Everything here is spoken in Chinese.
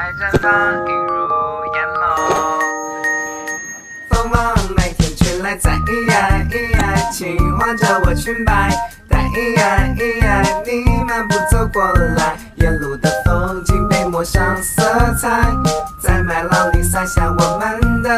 爱绽放映入眼眸风往麦田吹来在咿呀咿呀轻晃着我裙摆待咿呀咿呀你漫步走过来沿路的风景被抹上色彩在麦浪里撒下我们的